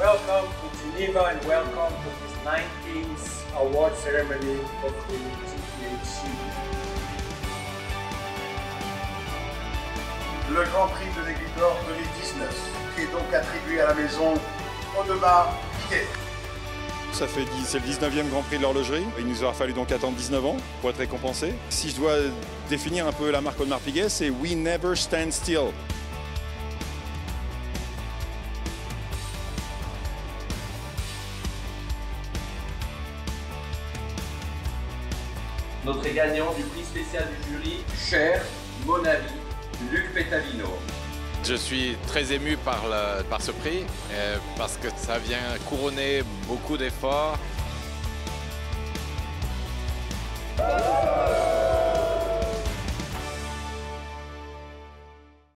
Welcome to Geneva and welcome to this 19th award ceremony of the GPHC. Le Grand Prix de l'Aigle d'Or 2019 est donc attribué à la maison Audemars Piguet. Ça fait 10 c'est le 19e Grand Prix de l'horlogerie. Il nous aura fallu donc attendre 19 ans pour être récompensé. Si je dois définir un peu la marque Audemars Piguet, c'est We Never Stand Still. Notre gagnant du prix spécial du jury, cher, mon avis, Luc Pétavino. Je suis très ému par, par ce prix euh, parce que ça vient couronner beaucoup d'efforts.